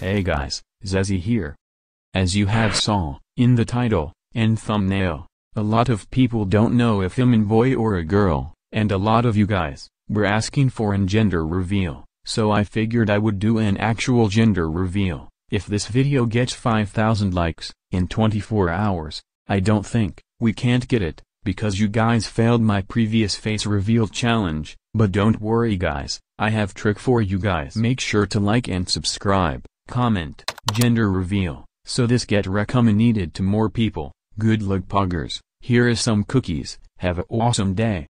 Hey guys, Zezzy here. As you have saw, in the title, and thumbnail, a lot of people don't know if I'm a boy or a girl, and a lot of you guys, were asking for an gender reveal, so I figured I would do an actual gender reveal. If this video gets 5000 likes, in 24 hours, I don't think, we can't get it, because you guys failed my previous face reveal challenge, but don't worry guys, I have trick for you guys. Make sure to like and subscribe, comment, gender reveal, so this get recommended to more people. Good luck poggers, here is some cookies, have a awesome day.